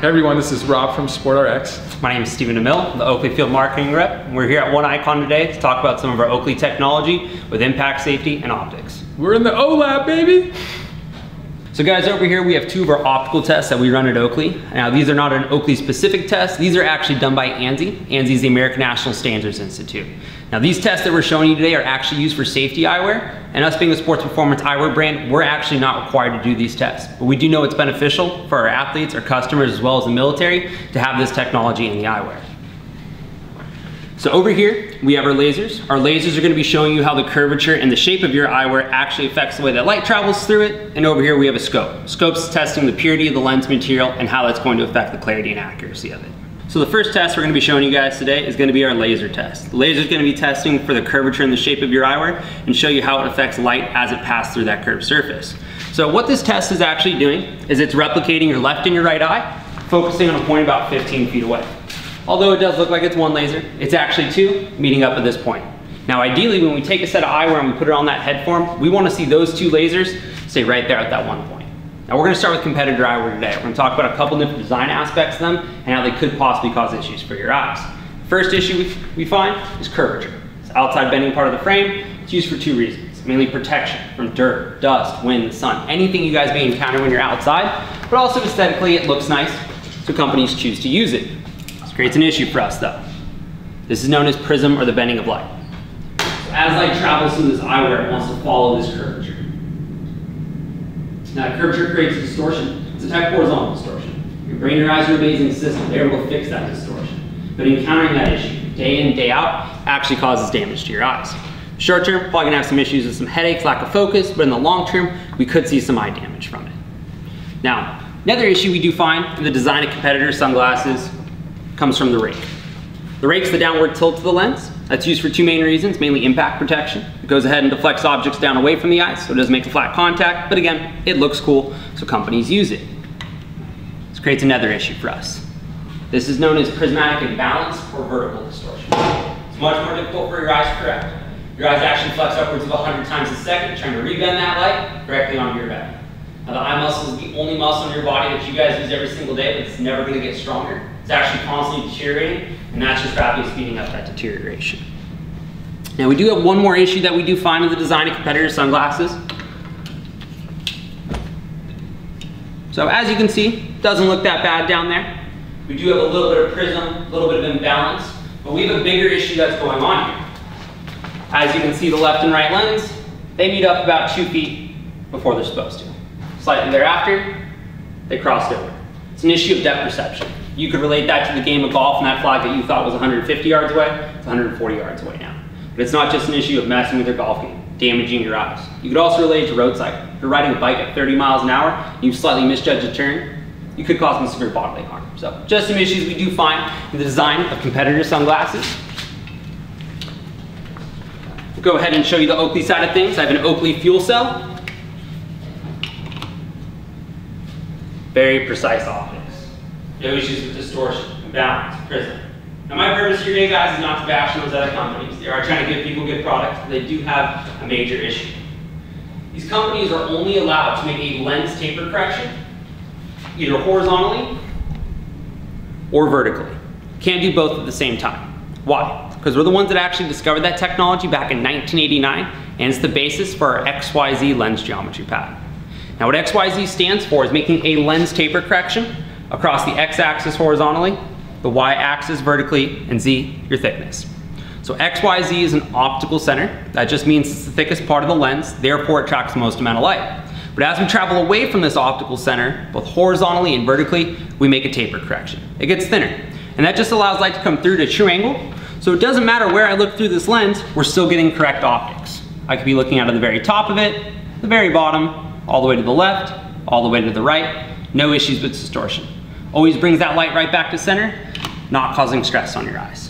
Hey everyone, this is Rob from SportRx. My name is Stephen De Mille, the Oakley Field Marketing Rep. We're here at One Icon today to talk about some of our Oakley technology with impact safety and optics. We're in the O-Lab, baby! So guys, over here we have two of our optical tests that we run at Oakley. Now these are not an Oakley specific test, these are actually done by ANSI. ANSI is the American National Standards Institute. Now these tests that we're showing you today are actually used for safety eyewear, and us being a sports performance eyewear brand, we're actually not required to do these tests. But we do know it's beneficial for our athletes, our customers, as well as the military to have this technology in the eyewear. So over here, we have our lasers. Our lasers are gonna be showing you how the curvature and the shape of your eyewear actually affects the way that light travels through it. And over here we have a scope. Scope's testing the purity of the lens material and how that's going to affect the clarity and accuracy of it. So the first test we're gonna be showing you guys today is gonna be our laser test. The laser is gonna be testing for the curvature and the shape of your eyewear and show you how it affects light as it passes through that curved surface. So what this test is actually doing is it's replicating your left and your right eye, focusing on a point about 15 feet away. Although it does look like it's one laser, it's actually two meeting up at this point. Now ideally when we take a set of eyewear and we put it on that head form, we wanna see those two lasers stay right there at that one point. Now we're gonna start with competitor eyewear today. We're gonna talk about a couple different design aspects of them and how they could possibly cause issues for your eyes. First issue we, we find is curvature. It's outside bending part of the frame. It's used for two reasons. Mainly protection from dirt, dust, wind, sun, anything you guys may encounter when you're outside, but also aesthetically it looks nice, so companies choose to use it. Creates an issue for us though. This is known as prism or the bending of light. So as light travels through this eyewear, it wants to follow this curvature. Now curvature creates distortion. It's a type of horizontal distortion. Your brain your eyes are amazing system. They're able to fix that distortion. But encountering that issue day in, day out actually causes damage to your eyes. Short term, probably gonna have some issues with some headaches, lack of focus, but in the long term, we could see some eye damage from it. Now, another issue we do find in the design of competitor sunglasses comes from the rake. The rake's the downward tilt to the lens. That's used for two main reasons, mainly impact protection. It goes ahead and deflects objects down away from the eye, so it doesn't make a flat contact, but again, it looks cool, so companies use it. This creates another issue for us. This is known as prismatic imbalance or vertical distortion. It's much more difficult for your eyes to correct. Your eyes actually flex upwards of 100 times a second, trying to rebend that light directly onto your retina. Now the eye muscle is the only muscle in your body that you guys use every single day, but it's never gonna get stronger. It's actually constantly deteriorating, and that's just rapidly speeding up that deterioration. Now we do have one more issue that we do find in the design of competitor sunglasses. So as you can see, doesn't look that bad down there. We do have a little bit of prism, a little bit of imbalance, but we have a bigger issue that's going on here. As you can see the left and right lens, they meet up about two feet before they're supposed to. Slightly thereafter, they cross over. It's an issue of depth perception. You could relate that to the game of golf and that flag that you thought was 150 yards away, it's 140 yards away now. But it's not just an issue of messing with your golf game, damaging your eyes. You could also relate it to road cycling. If you're riding a bike at 30 miles an hour, and you slightly misjudge a turn, you could cause some severe bodily harm. So just some issues we do find in the design of competitor sunglasses. Go ahead and show you the Oakley side of things. I have an Oakley fuel cell. Very precise No issues with distortion, imbalance, prism. Now my purpose here today, guys, is not to bash those other companies. They are trying to give people good products, but they do have a major issue. These companies are only allowed to make a lens taper correction, either horizontally or vertically. Can't do both at the same time. Why? Because we're the ones that actually discovered that technology back in 1989, and it's the basis for our XYZ lens geometry pattern. Now what XYZ stands for is making a lens taper correction across the x-axis horizontally, the y-axis vertically, and z, your thickness. So XYZ is an optical center. That just means it's the thickest part of the lens, therefore it tracks the most amount of light. But as we travel away from this optical center, both horizontally and vertically, we make a taper correction. It gets thinner. And that just allows light to come through to true angle. So it doesn't matter where I look through this lens, we're still getting correct optics. I could be looking out of the very top of it, the very bottom, all the way to the left, all the way to the right, no issues with distortion. Always brings that light right back to center, not causing stress on your eyes.